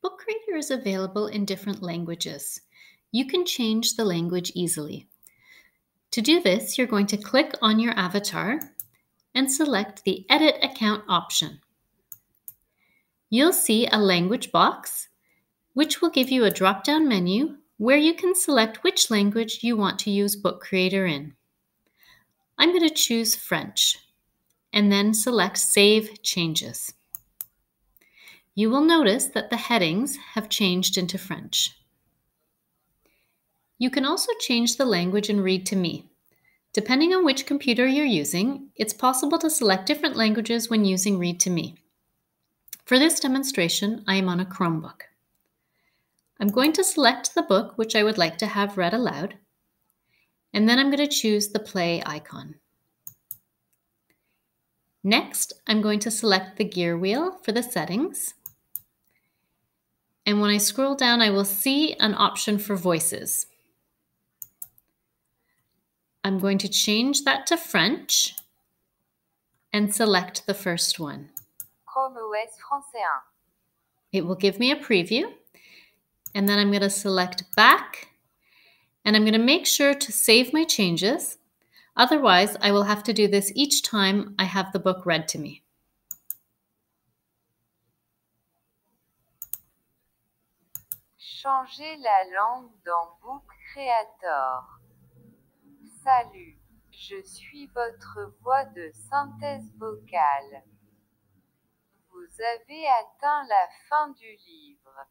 Book Creator is available in different languages. You can change the language easily. To do this, you're going to click on your avatar and select the Edit Account option. You'll see a language box, which will give you a drop down menu where you can select which language you want to use Book Creator in. I'm going to choose French and then select Save Changes. You will notice that the headings have changed into French. You can also change the language and Read to Me. Depending on which computer you're using, it's possible to select different languages when using Read to Me. For this demonstration, I am on a Chromebook. I'm going to select the book which I would like to have read aloud, and then I'm going to choose the play icon. Next, I'm going to select the gear wheel for the settings. And when I scroll down, I will see an option for voices. I'm going to change that to French and select the first one. Chrome OS Français 1. It will give me a preview. And then I'm going to select back. And I'm going to make sure to save my changes. Otherwise, I will have to do this each time I have the book read to me. Changer la langue dans Book Creator. Salut, je suis votre voix de synthèse vocale. Vous avez atteint la fin du livre.